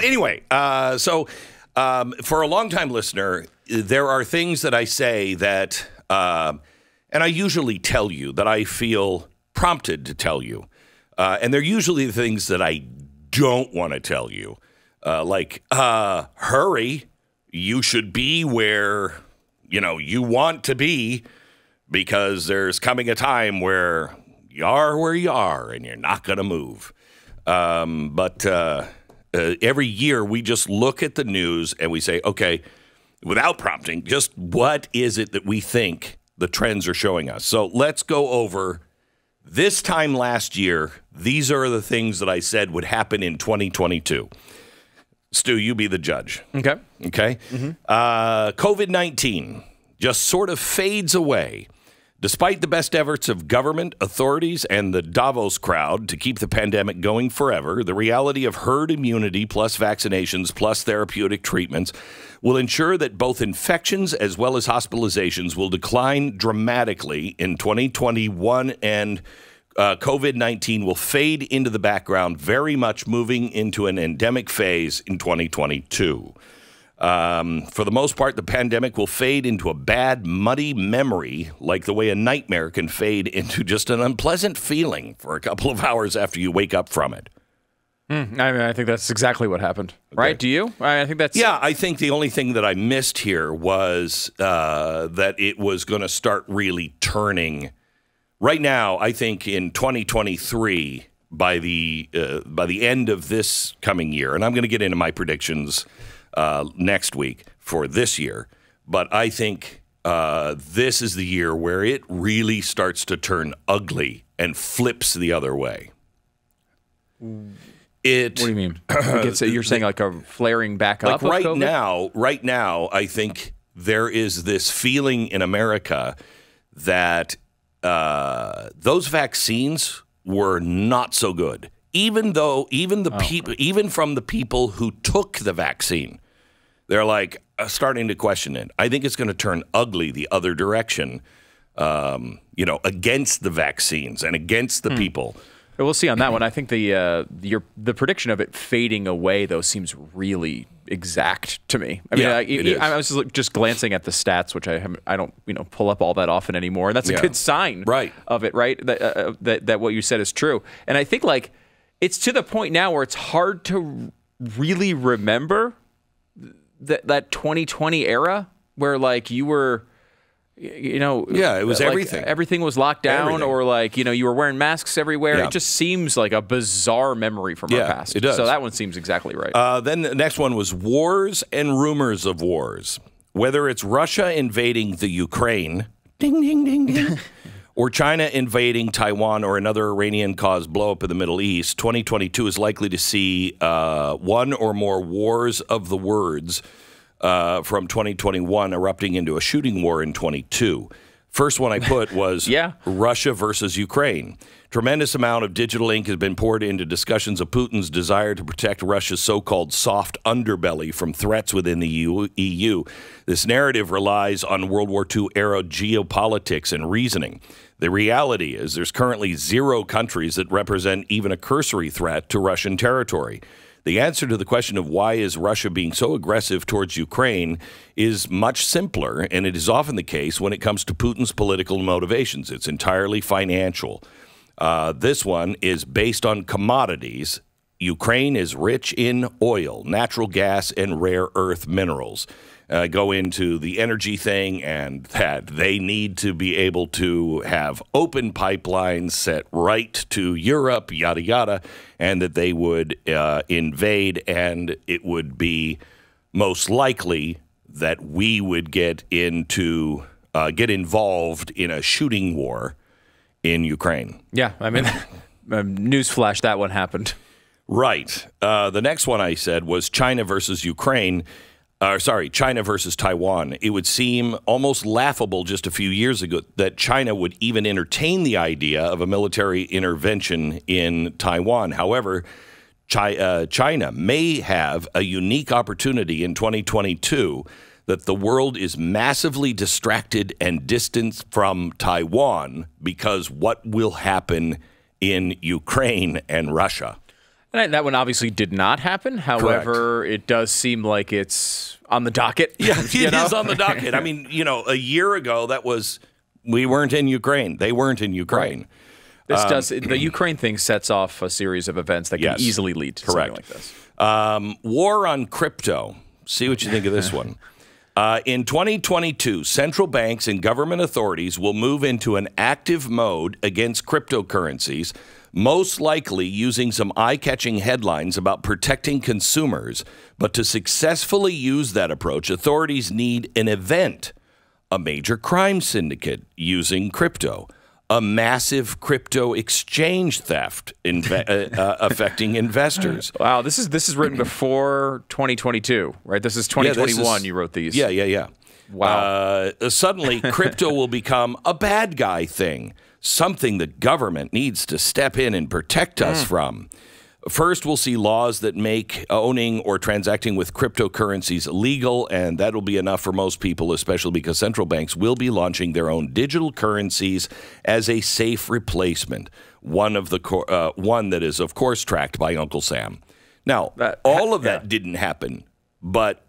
Anyway, uh, so um, for a longtime listener, there are things that I say that, uh, and I usually tell you that I feel prompted to tell you. Uh, and they're usually the things that I don't want to tell you. Uh, like, uh, hurry, you should be where, you know, you want to be because there's coming a time where you are where you are and you're not going to move. Um, but uh, every year we just look at the news and we say, okay, without prompting, just what is it that we think the trends are showing us? So let's go over this time last year. These are the things that I said would happen in 2022. Stu, you be the judge. Okay. Okay. Uh, COVID 19 just sort of fades away. Despite the best efforts of government, authorities, and the Davos crowd to keep the pandemic going forever, the reality of herd immunity plus vaccinations plus therapeutic treatments will ensure that both infections as well as hospitalizations will decline dramatically in 2021 and uh, COVID 19 will fade into the background, very much moving into an endemic phase in 2022. Um, for the most part, the pandemic will fade into a bad, muddy memory, like the way a nightmare can fade into just an unpleasant feeling for a couple of hours after you wake up from it. I mean, I think that's exactly what happened. Right? Do you? I, I think that's Yeah, I think the only thing that I missed here was uh, that it was going to start really turning. Right now, I think in 2023, by the uh, by the end of this coming year, and I'm going to get into my predictions uh, next week for this year, but I think uh, this is the year where it really starts to turn ugly and flips the other way. It. What do you mean? It's- you're saying like a flaring back like up? right now right now i think there is this feeling in america that uh, those vaccines were not so good even though even the people even from the people who took the vaccine they're like uh, starting to question it i think it's going to turn ugly the other direction um, you know against the vaccines and against the Hmm. people We'll see on that one. I think the uh, your the prediction of it fading away though seems really exact to me. I mean, Yeah, I, I- I was just, just glancing at the stats, which I haven't, I don't you know pull up all that often anymore, and that's a Yeah. good sign Right. of it, right? That, uh, that that what you said is true, and I think like it's to the point now where it's hard to really remember that that 2020 era where like you were you know Yeah, it was like, everything. everything was locked down Everything. or like you know you were wearing masks everywhere Yeah. it just seems like a bizarre memory from Yeah, our past it does. so that one seems exactly right Uh, then the next one was wars and rumors of wars. Whether it's Russia invading the Ukraine, ding, ding, ding, ding, or China invading Taiwan or another Iranian caused blow up in the Middle East, 2022 is likely to see uh, one or more wars of the words uh, from 2021 erupting into a shooting war in 22. First one I put was Yeah. Russia versus Ukraine. Tremendous amount of digital ink has been poured into discussions of Putin's desire to protect Russia's so-called soft underbelly from threats within the EU. EU. This narrative relies on World War II era geopolitics and reasoning. The reality is there's currently zero countries that represent even a cursory threat to Russian territory. The answer to the question of why is Russia being so aggressive towards Ukraine is much simpler, and it is often the case when it comes to Putin's political motivations. It's entirely financial. Uh, this one is based on commodities. Ukraine is rich in oil, natural gas, and rare earth minerals. Uh, go into the energy thing and that they need to be able to have open pipelines set right to Europe, yada, yada, and that they would uh, invade, and it would be most likely that we would get into uh, get involved in a shooting war in Ukraine. yeah i mean um, newsflash that one happened Right. Uh, the next one I said was China versus Ukraine. Uh, sorry, China versus Taiwan. It would seem almost laughable just a few years ago that China would even entertain the idea of a military intervention in Taiwan. However, Chi- uh, China may have a unique opportunity in 2022 that the world is massively distracted and distanced from Taiwan because what will happen in Ukraine and Russia. And that one obviously did not happen. However, it does seem like it's on the docket. Yeah, it know? is on the docket. I mean, you know, a year ago that was we weren't in Ukraine. They weren't in Ukraine. This does the Ukraine thing sets off a series of events that can Um, Yes. easily lead to Correct. something like this. Um, war on crypto. See what you think of this one. Uh, in 2022, central banks and government authorities will move into an active mode against cryptocurrencies, most likely using some eye catching headlines about protecting consumers. But to successfully use that approach, authorities need an event, a major crime syndicate using crypto. A massive crypto exchange theft inve- uh, uh, affecting investors. Wow, this is this is written before 2022, right? This is 2021. is- you wrote these. Yeah, yeah, yeah. Wow. Uh, suddenly, crypto will become a bad guy thing, something the government needs to step in and protect us from. First, we'll see laws that make owning or transacting with cryptocurrencies legal, and that'll be enough for most people, especially because central banks will be launching their own digital currencies as a safe replacement. One of the uh, one that is, of course, tracked by Uncle Sam. Now, That- all of yeah. that didn't happen, but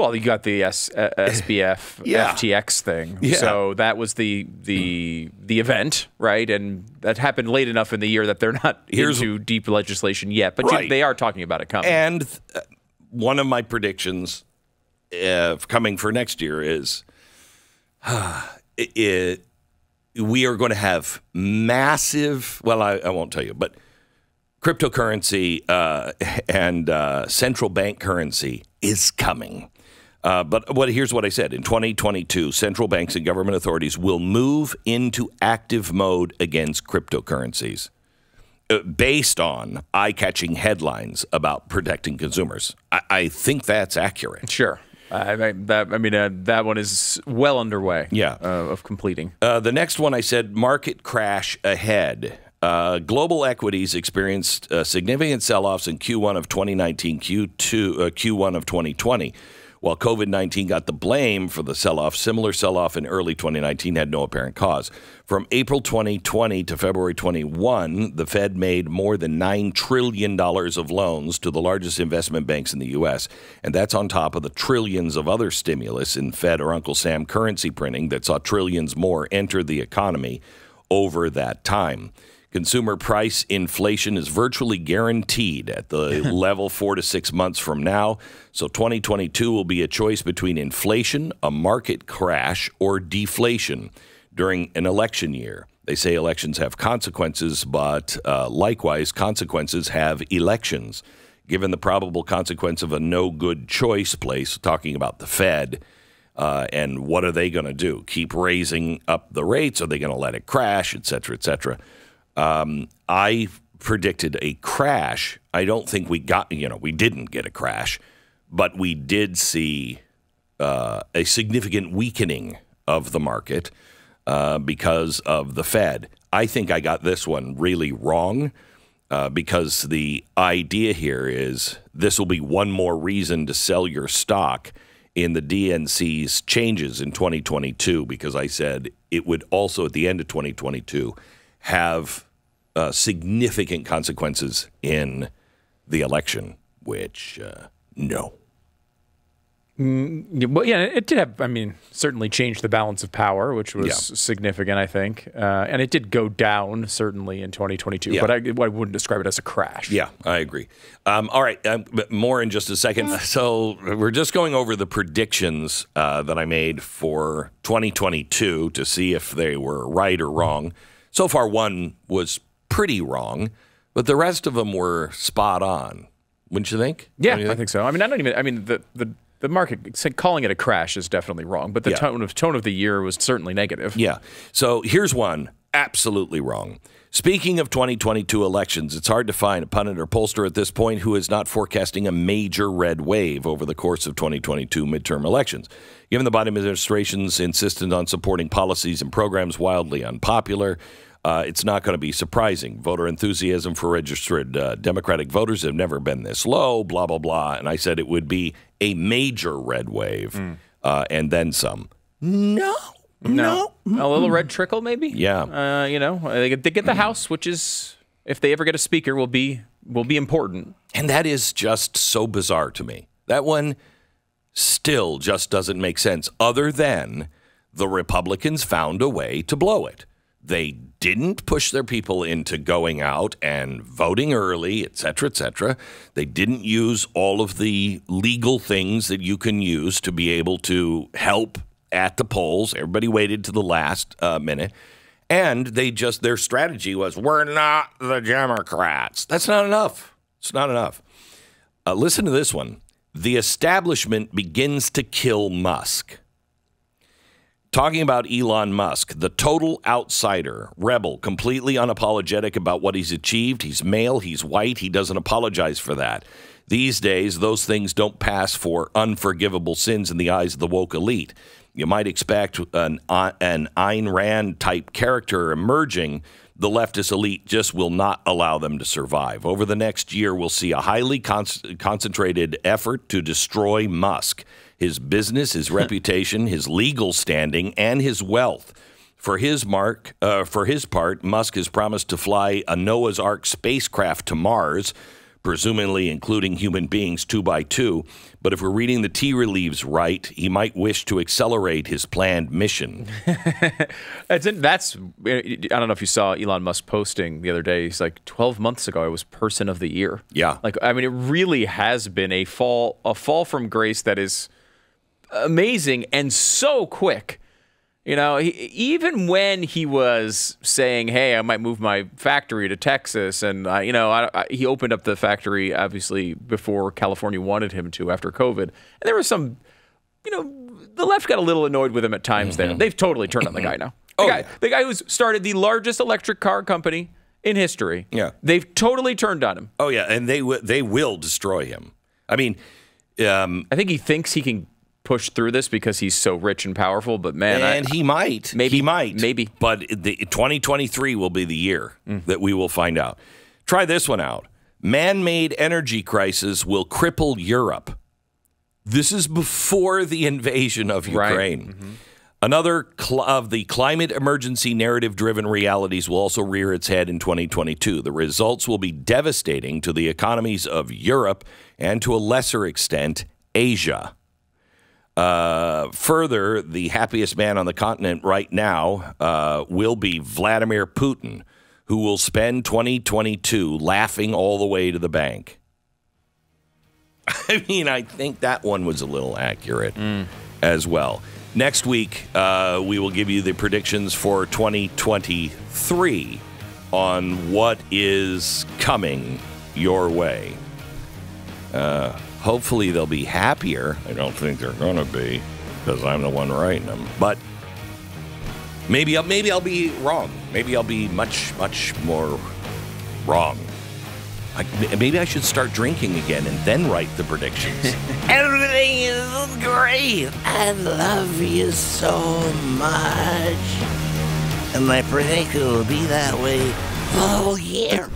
Well, you got the S, uh, SBF Yeah. FTX thing. Yeah. So that was the the the event, right? And that happened late enough in the year that they're not Here's- into deep legislation yet, but you- they are talking about it coming. And uh, one of my predictions uh, coming for next year is it, it- we are going to have massive, well, I, I won't tell you, but cryptocurrency uh, and uh, central bank currency is coming. Uh, but what here's what I said in 2022, central banks and government authorities will move into active mode against cryptocurrencies uh, based on eye-catching headlines about protecting consumers. I, I think that's accurate. sure. I, I, that, I mean, uh, that one is well underway. Yeah. uh, of completing. Uh, the next one I said market crash ahead. Uh, global equities experienced uh, significant sell-offs in Q1 of 2019, Q2, uh, Q1 of 2020. While COVID 19 got the blame for the sell off, similar sell off in early 2019 had no apparent cause. From April 2020 to February 21, the Fed made more than $9 trillion of loans to the largest investment banks in the U.S., and that's on top of the trillions of other stimulus in Fed or Uncle Sam currency printing that saw trillions more enter the economy over that time. Consumer price inflation is virtually guaranteed at the level four to six months from now. So 2022 will be a choice between inflation, a market crash, or deflation during an election year. They say elections have consequences, but uh, likewise, consequences have elections. Given the probable consequence of a no good choice place, talking about the Fed, uh, and what are they going to do? Keep raising up the rates? Are they going to let it crash, et cetera, et cetera? Um, I predicted a crash. I don't think we got, you know, we didn't get a crash, but we did see uh, a significant weakening of the market uh, because of the Fed. I think I got this one really wrong uh, because the idea here is this will be one more reason to sell your stock in the DNC's changes in 2022 because I said it would also at the end of 2022 have uh, significant consequences in the election, which uh, no. Yeah, Well, yeah, it did have. I mean, certainly changed the balance of power, which was Yeah. significant, I think, uh, and it did go down certainly in 2022. Yeah. But I, I wouldn't describe it as a crash. Yeah, I agree. Um, all right, um, but more in just a second. So we're just going over the predictions uh, that I made for 2022 to see if they were right or wrong. So far, one was pretty wrong, but the rest of them were spot on. Wouldn't you think? Yeah, you I think so. I mean, I don't even. I mean, the the the market calling it a crash is definitely wrong, but the Yeah. tone of tone of the year was certainly negative. Yeah. So here's one absolutely wrong. Speaking of 2022 elections, it's hard to find a pundit or pollster at this point who is not forecasting a major red wave over the course of 2022 midterm elections. Given the Biden administration's insistence on supporting policies and programs wildly unpopular, uh, it's not going to be surprising. Voter enthusiasm for registered uh, Democratic voters have never been this low, blah, blah, blah. And I said it would be a major red wave uh, and then some. No. No, a little red trickle maybe. Yeah. Uh, you know, they get, they get the House, which is if they ever get a speaker, will be will be important. And that is just so bizarre to me. That one still just doesn't make sense, other than the Republicans found a way to blow it. They didn't push their people into going out and voting early, et cetera, et cetera. They didn't use all of the legal things that you can use to be able to help at the polls. Everybody waited to the last uh, minute. And they just, their strategy was, we're not the Democrats. That's not enough. It's not enough. Uh, listen to this one. The establishment begins to kill Musk. Talking about Elon Musk, the total outsider, rebel, completely unapologetic about what he's achieved. He's male, he's white, he doesn't apologize for that. These days, those things don't pass for unforgivable sins in the eyes of the woke elite. You might expect an, uh, an Ayn Rand type character emerging. The leftist elite just will not allow them to survive. Over the next year, we'll see a highly con- concentrated effort to destroy Musk his business, his reputation, his legal standing, and his wealth. For his mark, uh, for his part, Musk has promised to fly a Noah's Ark spacecraft to Mars, presumably including human beings two by two. But if we're reading the tea leaves right, he might wish to accelerate his planned mission. that's that's. I don't know if you saw Elon Musk posting the other day. He's like, 12 months ago, I was person of the year. Yeah, like I mean, it really has been a fall, a fall from grace that is amazing and so quick. You know, he, even when he was saying, "Hey, I might move my factory to Texas," and uh, you know, I, I, he opened up the factory obviously before California wanted him to after COVID, and there was some, you know, the left got a little annoyed with him at times. Mm-hmm. There, they've totally turned on the guy now. The oh, guy, the guy who's started the largest electric car company in history. Yeah, they've totally turned on him. Oh yeah, and they w- they will destroy him. I mean, um, I think he thinks he can push through this because he's so rich and powerful. But man, and I, he might, maybe he might, maybe. But the 2023 will be the year mm. that we will find out. Try this one out. Man-made energy crisis will cripple Europe. This is before the invasion of Ukraine. Right. Mm-hmm. Another cl- of the climate emergency narrative driven realities will also rear its head in 2022. The results will be devastating to the economies of Europe and to a lesser extent, Asia. Uh, further, the happiest man on the continent right now uh, will be Vladimir Putin, who will spend 2022 laughing all the way to the bank. I mean, I think that one was a little accurate mm. as well. Next week, uh, we will give you the predictions for 2023 on what is coming your way. Uh, Hopefully, they'll be happier. I don't think they're going to be because I'm the one writing them. But maybe I'll, maybe I'll be wrong. Maybe I'll be much, much more wrong. I, maybe I should start drinking again and then write the predictions. Everything is great. I love you so much. And my prediction will be that way all year.